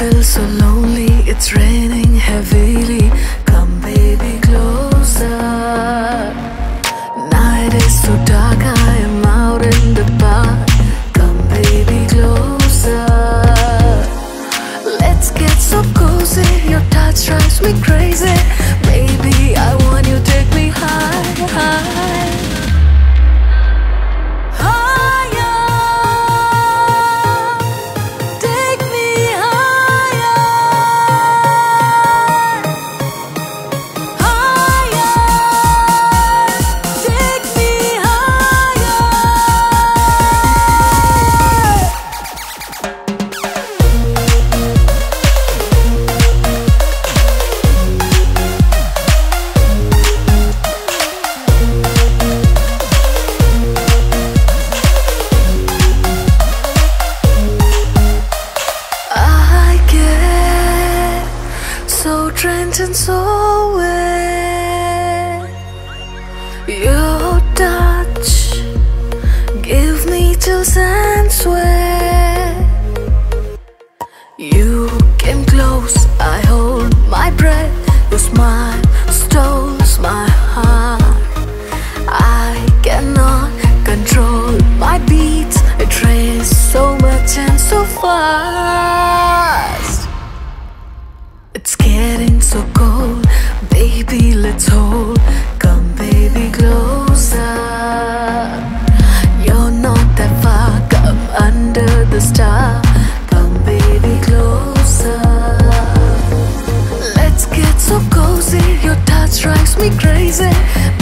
I feel so lonely, it's raining heavily. Come, baby, closer. Night is so dark, I am out in the park. Come, baby, closer. Let's get so cozy, your touch drives me crazy. trending so away Your touch Give me chills and sweat makes me crazy.